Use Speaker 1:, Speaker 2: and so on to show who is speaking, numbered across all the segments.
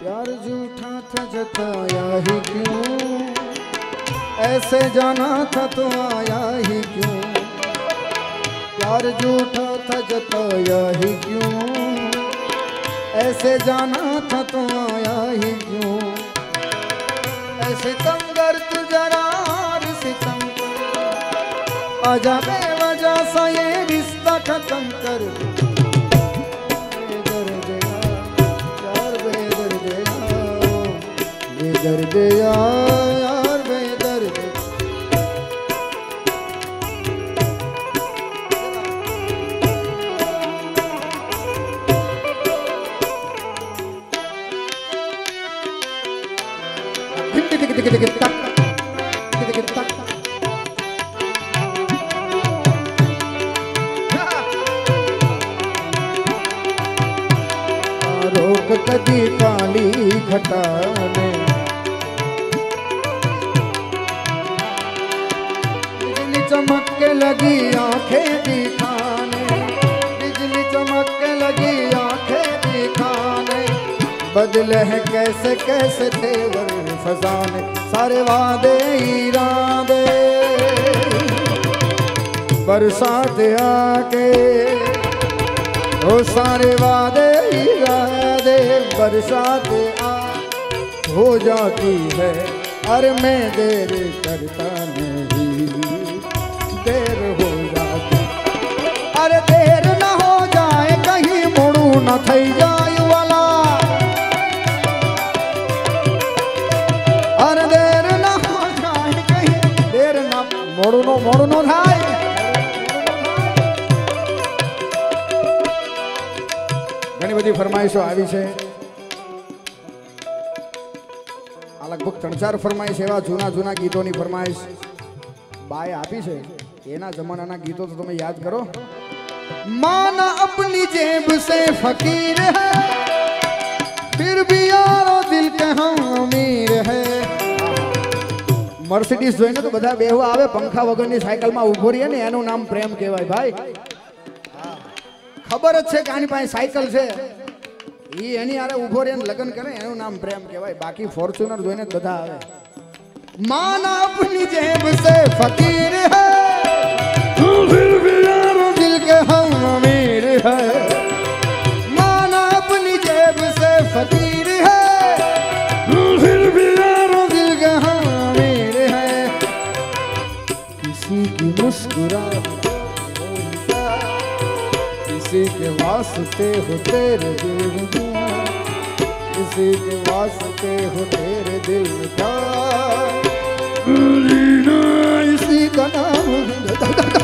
Speaker 1: प्यार झूठा था जताया ही क्यों? ऐसे जाना था तो आया ही क्यों? प्यार झूठा था जताया ही क्यों? ऐसे जाना था तो आया ही क्यों? ऐसे तंगर तू जरा सितम। आजा बेवजह सा ये बेदर्द यार बेदर्द टिक रोक कदी काली घटाने। चमक के लगी आँखें दिखाने। बिजली चमक के लगी आँखें दिखाने। बदले हैं कैसे कैसे तेवर फजाने सारे वादे इरादे। बरसात आके ओ सारे वादे इरादे। बरसात आ, हो जाती है। अरे मैं देर करता તારે દેર જાય, કહી મોડું ન થઈ જાય વાલા. અરે મોડું નો થાય. ઘણી બધી ફરમાઈશો આવી છે. આ લગભગ ત્રણ ચાર ફરમાઈશ એવા જૂના જૂના ગીતોની ફરમાઈશ બાય આપી છે. એના જમાનાના ગીતો તો તમે યાદ કરો. माना अपनी जेब से फकीर है फिर भी यारो दिल के हम अमीर है મર્સિડીઝ જોઈને તો બધા બેહવા આવે પંખા વગરની સાયકલમાં ઊભો રહીએ ને એનું નામ પ્રેમ કહેવાય ભાઈ ખબર જ છે કે આની પાસે સાયકલ છે ઈ એની આરે ઊભો રહીને લગ્ન કરે એનું નામ પ્રેમ કહેવાય બાકી ફોર્ચ્યુનર જોઈને જ બધા આવે માના अपनी जेब से फकीर है फिर भी यारो तेरे दिल में इसी के वास्ते हो तेरे दिल का इसी का नाम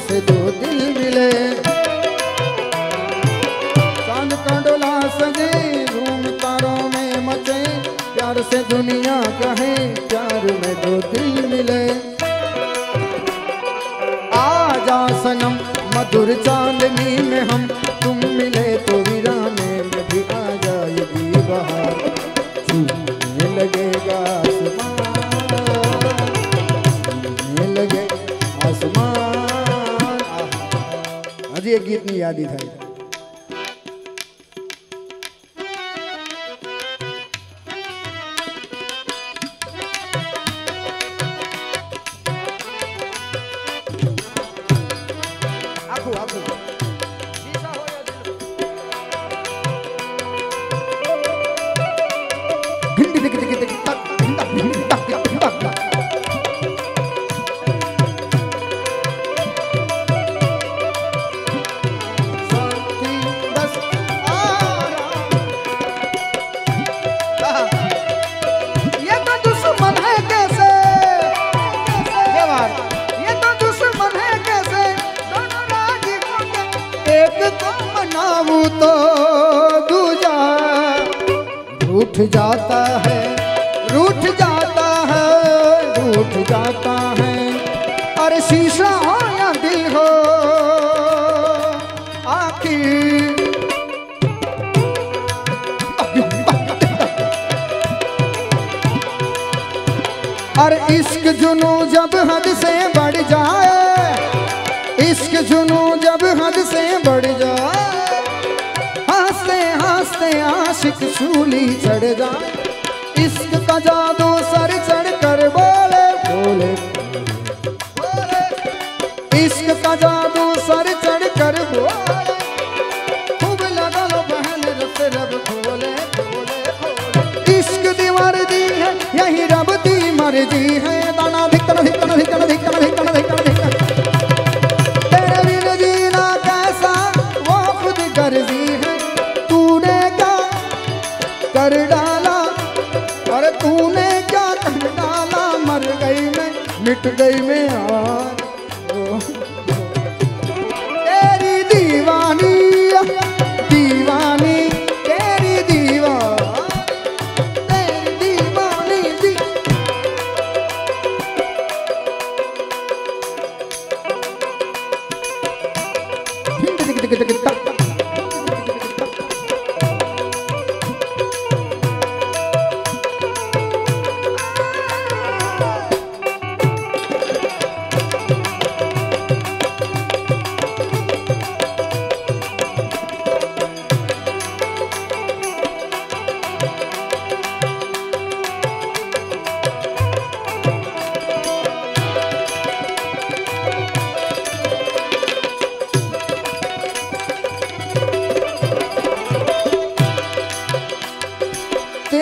Speaker 1: से दो दिल मिले। चाँद का डोला सजे झूम तारों में मचे। प्यार से दुनिया कहे, प्यार में दो दिल मिले। आ जा सनम, मधुर चांदनी में हम યાદી થાય रूठ जाता है, रूठ जाता है, रूठ जाता है। अरे शीशा हो या दिल हो, आखिर। और इश्क जुनू जब हद से बढ़ जाए, इश्क जुनू जब हद से बढ़ जाए। आशिक सूली चढ़ जाए। इश्क का जादू सर चढ़ कर बोले बोले। बोले इश्क का जादू सर चढ़ कर बोले। खूब लगा लो बहन रब खोले खोले खोले। इश्क दीवार दी है, यही रब दी मर्ज़ी है। मिट गई मैं यार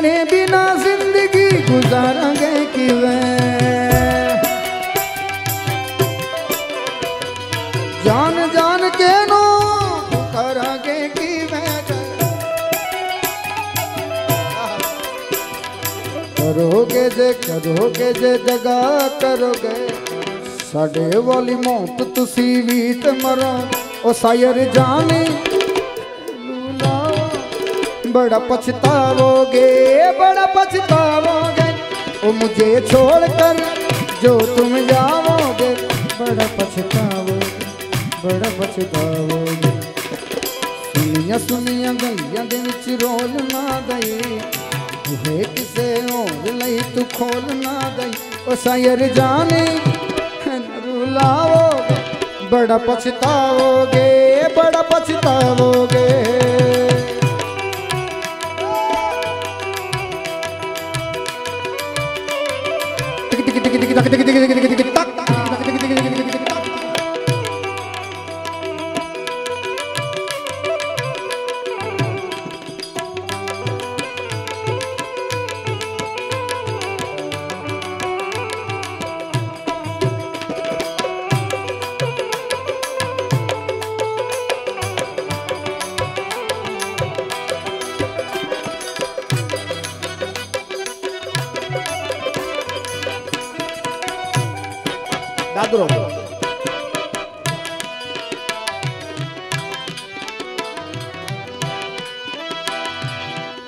Speaker 1: तेरे बिना जिंदगी गुजारेंगे कि वह जान जान के नो पुकारांगे कि वह करोगे जे करोगे जे जगा करोगे ਸਾਡੇ ਵਾਲੀ ਮੌਤ ਤੁਸੀਂ ਵੀ ਤੇ ਮਰੋ ਉਹ ਸਾਇਰ ਜਾਨੇ ਲੂਲਾ बड़ा पछतावोगे बड़ा पछतावोगे। ओ मुझे छोड़कर जो तुम जाओगे, बड़ा पछतावोगे बड़ा पछतावोगे। सुनिया सुनिया, गलियाँ दे विच रोल ना दई। तुहे किसे होर ਲਈ तू खोल ना दई। ओ सायर जाने रुलाओगे बड़ा पछतावोगे, बड़ा dikit dikit dikit dikit dikit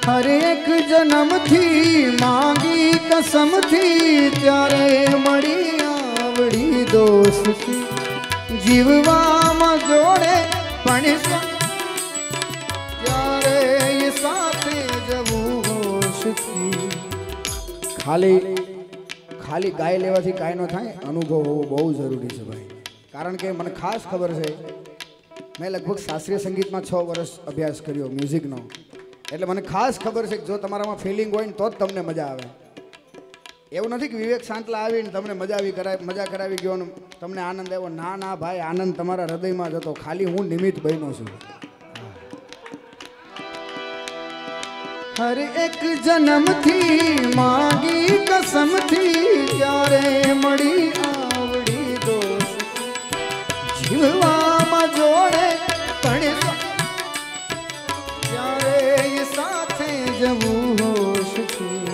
Speaker 1: હર એક જન્મથી માંગી કસમથી ત્યારે મળી આવડી દોસ્તી જીવવામાં જોડે પણ સ- ત્યારે એ સાથે જવું હોશથી ખાલી ખાલી ગાય લેવાથી કાંઈ ન થાય અનુભવ હોવો બહુ જરૂરી છે ભાઈ કારણ કે મને ખાસ ખબર છે મેં લગભગ શાસ્ત્રીય સંગીતમાં છ વર્ષ અભ્યાસ કર્યો મ્યુઝિકનો એટલે મને ખાસ ખબર છે કે જો તમારામાં ફિલિંગ હોય ને તો જ તમને મજા આવે. એવું નથી કે વિવેક સાંતલા આવીને તમને મજા આવી કરાવી મજા કરાવી ગયો ને તમને આનંદ આવ્યો. ના ના ભાઈ, આનંદ તમારા હૃદયમાં જ હતો. ખાલી હું નિમિત્ત બન્યો છું. હર એક જન્મથી માગી કસમથી ક્યારે મળી જવું હોશથી